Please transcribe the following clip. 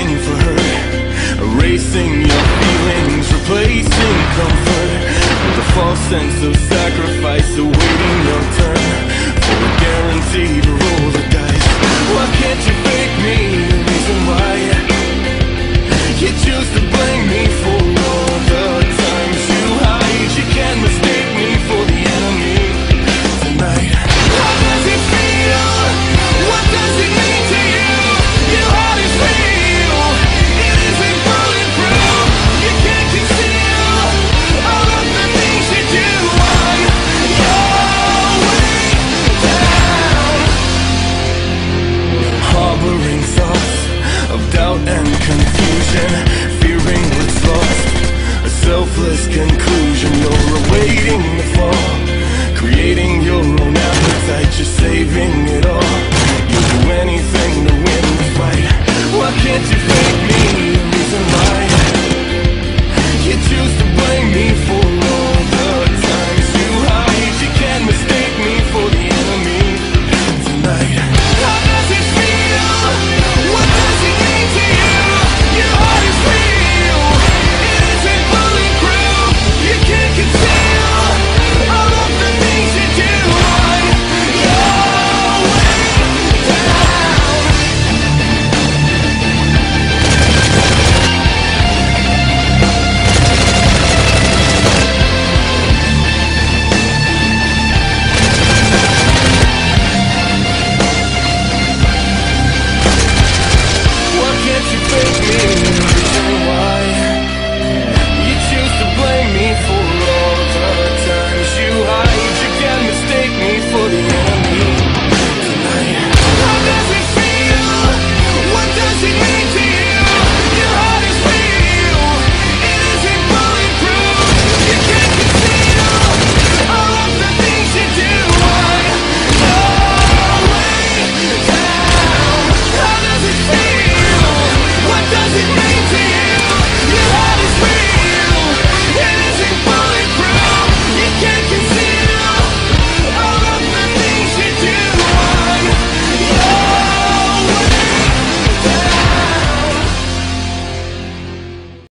singing for her Erasing your feelings, replacing comfort With a false sense of sacrifice awaiting your turn For a guaranteed rule dice. hopeless conclusion. You're awaiting the fall Creating your own appetite. You're saving it.